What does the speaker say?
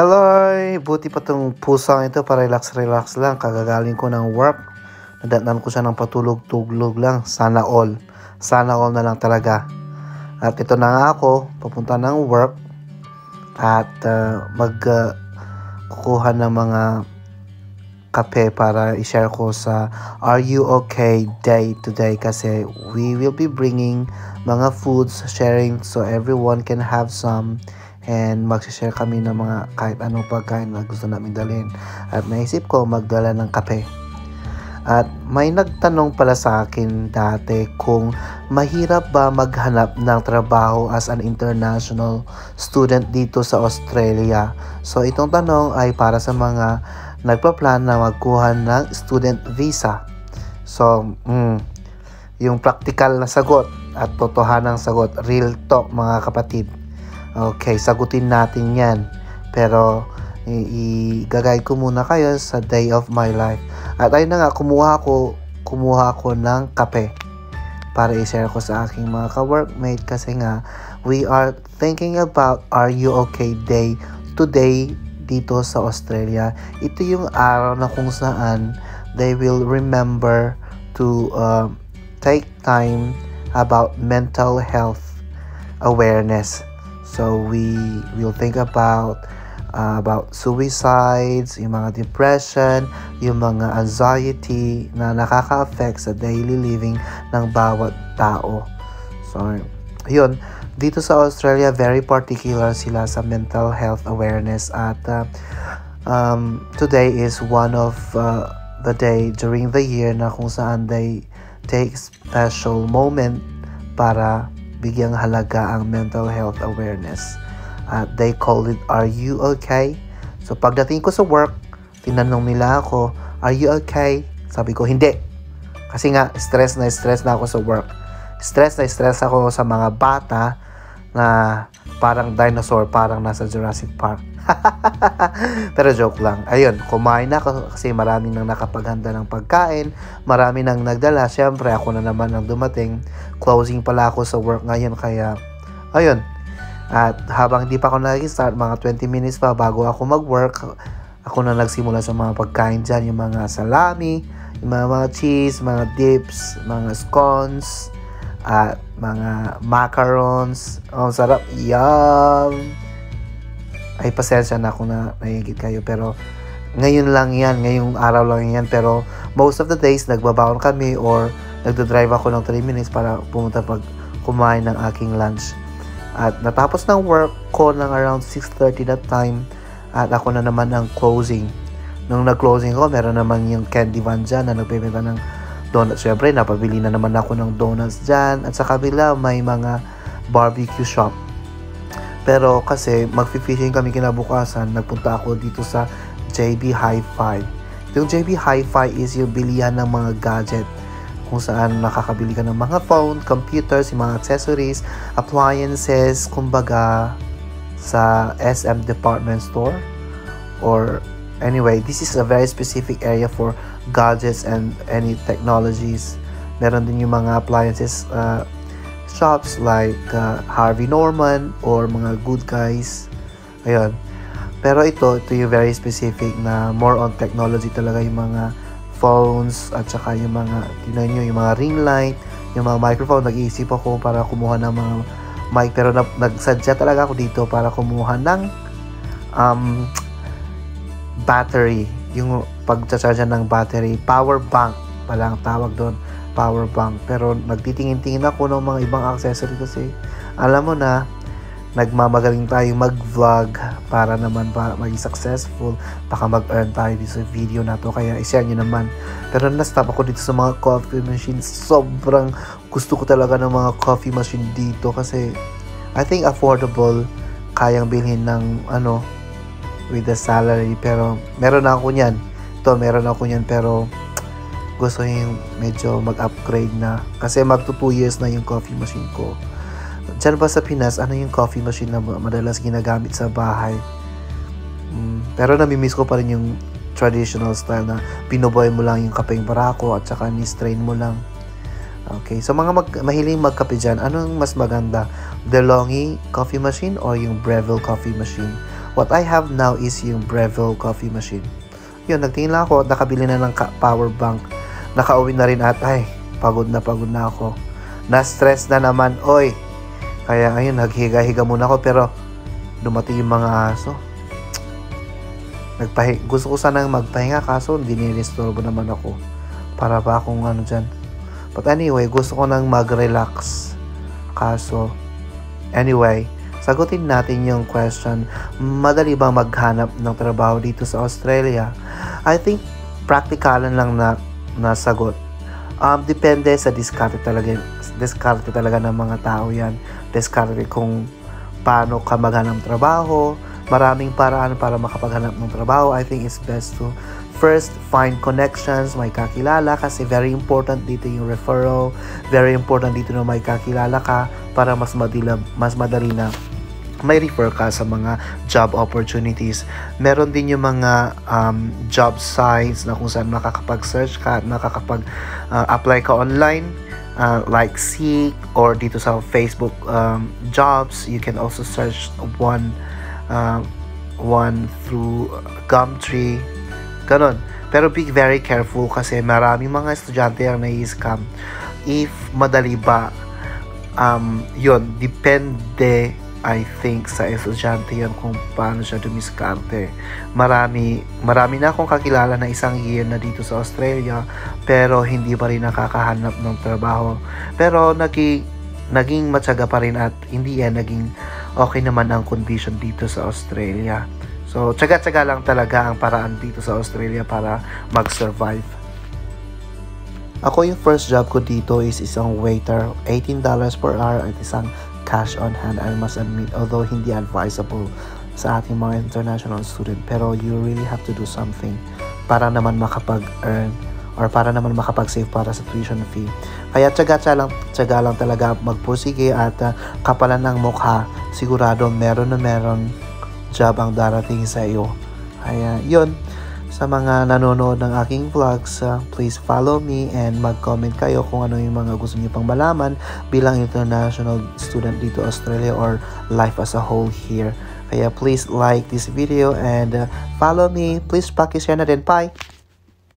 Hello! Buti pa tong pusang ito para relax-relax lang. Kagagaling ko ng work. Nadatnan ko siya ng patulog-tuglog lang. Sana all. Sana all na lang talaga. At ito na nga ako, papunta ng work. At uh, mag uh, kukuha ng mga kape para i-share ko sa Are You Okay Day today kasi we will be bringing mga foods sharing so everyone can have some and mag-share kami ng mga kahit anong pagkain na gusto namin dalhin. At naisip ko magdala ng kape. At may nagtanong pala sa akin dati kung mahirap ba maghanap ng trabaho as an international student dito sa Australia. So itong tanong ay para sa mga nagpa-plan na magkuha ng student visa. So, mm, yung practical na sagot at totohanang sagot, real talk mga kapatid. Okay, sagutin natin yan. Pero, i-guide ko muna kayo sa day of my life. At ayun na nga, kumuha ko, kumuha ko ng kape para i-share ko sa aking mga ka-workmate kasi nga, we are thinking about Are You Okay Day today dito sa Australia. Ito yung araw na kung saan they will remember to uh, take time about mental health awareness. So we will think about uh, about suicides, yung mga depression, yung mga anxiety na nakaka-affect sa daily living ng bawat tao. So, yun. Dito sa Australia, very particular sila sa mental health awareness at uh, um, today is one of uh, the day during the year na kung saan they take special moment para bigyang halaga ang mental health awareness. At they call it, Are you okay? So pagdating ko sa work, tinanong nila ako, Are you okay? Sabi ko, hindi. Kasi nga, stress na stress na ako sa work. Stress na stress ako sa mga bata na parang dinosaur, parang nasa Jurassic Park. Pero joke lang. Ayun, kumain na ako kasi marami nang nakapaghanda ng pagkain. Marami nang nagdala. Siyempre, ako na naman ang dumating. Closing pala ako sa work ngayon. Kaya, ayun. At habang hindi pa ako nag-start, mga 20 minutes pa bago ako mag-work, ako na nagsimula sa mga pagkain dyan. Yung mga salami, yung mga, mga cheese, mga dips, mga scones, at mga macarons. Oh, sarap. Yum! ay pasensya na kung na nahigit kayo pero ngayon lang yan, ngayong araw lang yan pero most of the days nagbabaon kami or nagdo-drive ako ng 3 minutes para pumunta pag kumain ng aking lunch. At natapos ng work ko ng around 6.30 that time at ako na naman ang closing. Nung nag-closing ko, meron naman yung candy van dyan na nagbibenta ng donuts. Siyempre, napabili na naman ako ng donuts dyan. At sa kabila, may mga barbecue shop pero kasi magfi-fishing kami kinabukasan, nagpunta ako dito sa JB Hi-Fi. Yung JB Hi-Fi is yung bilihan ng mga gadget kung saan nakakabili ka ng mga phone, computers, yung mga accessories, appliances, kumbaga sa SM department store or anyway, this is a very specific area for gadgets and any technologies. Meron din yung mga appliances uh, shops like uh, Harvey Norman or mga good guys. Ayun. Pero ito, ito yung very specific na more on technology talaga yung mga phones at saka yung mga, tinan nyo, yung mga ring light, yung mga microphone. Nag-iisip ako para kumuha ng mga mic pero na, nagsadya talaga ako dito para kumuha ng um, battery. Yung pagcha-charge ng battery, power bank pala ang tawag doon power bank. Pero nagtitingin-tingin ako ng mga ibang accessory kasi alam mo na nagmamagaling tayo mag-vlog para naman para maging successful. Baka mag-earn tayo dito sa video na to. Kaya ishare nyo naman. Pero na-stop ako dito sa mga coffee machine. Sobrang gusto ko talaga ng mga coffee machine dito kasi I think affordable. Kayang bilhin ng ano with the salary. Pero meron na ako niyan. Ito, meron ako niyan pero gusto yung medyo mag-upgrade na. Kasi magto 2 years na yung coffee machine ko. Diyan ba sa Pinas, ano yung coffee machine na madalas ginagamit sa bahay? Mm, pero namimiss ko pa rin yung traditional style na pinuboy mo lang yung kapeng barako at saka ni-strain mo lang. Okay, so mga mag, mahiling magkape dyan, anong mas maganda? DeLonghi coffee machine or yung Breville coffee machine? What I have now is yung Breville coffee machine. Yun, nagtingin lang ako, nakabili na ng power bank. Nakauwi na rin at ay, pagod na pagod na ako. Na-stress na naman, oy. Kaya ayun, naghiga-higa muna ako pero dumating yung mga aso. Nagpahi gusto ko sanang magpahinga kaso hindi nirestorbo naman ako. Para ba akong ano dyan. But anyway, gusto ko nang mag-relax. Kaso, anyway, sagutin natin yung question, madali bang maghanap ng trabaho dito sa Australia? I think practicalan lang na nasagot. Um, depende sa diskarte talaga, diskarte talaga ng mga tao yan. Diskarte kung paano ka maghanap ng trabaho, maraming paraan para makapaghanap ng trabaho. I think it's best to first find connections, may kakilala kasi very important dito yung referral. Very important dito na may kakilala ka para mas madila, mas madali na may refer ka sa mga job opportunities. Meron din yung mga um, job sites na kung saan makakapag-search ka at makakapag-apply uh, ka online uh, like Seek or dito sa Facebook um, jobs. You can also search one uh, one through Gumtree, ganon. Pero be very careful kasi maraming mga estudyante ang nai-scam. If madali ba, um, yun, depende I think sa estudyante yan kung paano siya dumiskarte. Marami, marami na akong kakilala na isang year na dito sa Australia pero hindi pa rin nakakahanap ng trabaho. Pero naging, naging matyaga pa rin at hindi yan naging okay naman ang condition dito sa Australia. So, tsaga-tsaga lang talaga ang paraan dito sa Australia para mag-survive. Ako yung first job ko dito is isang waiter, $18 per hour at isang cash on hand. I must admit, although hindi advisable sa ating mga international student, pero you really have to do something para naman makapag-earn or para naman makapag-save para sa tuition fee. Kaya tsaga-tsaga lang, tsaga lang talaga magpursige at uh, kapalan ng mukha. Sigurado meron na meron job ang darating sa iyo. Kaya yun, sa mga nanonood ng aking vlogs, uh, please follow me and mag-comment kayo kung ano yung mga gusto niyo pang malaman bilang international student dito Australia or life as a whole here. Kaya please like this video and uh, follow me. Please pakishare na din. Bye!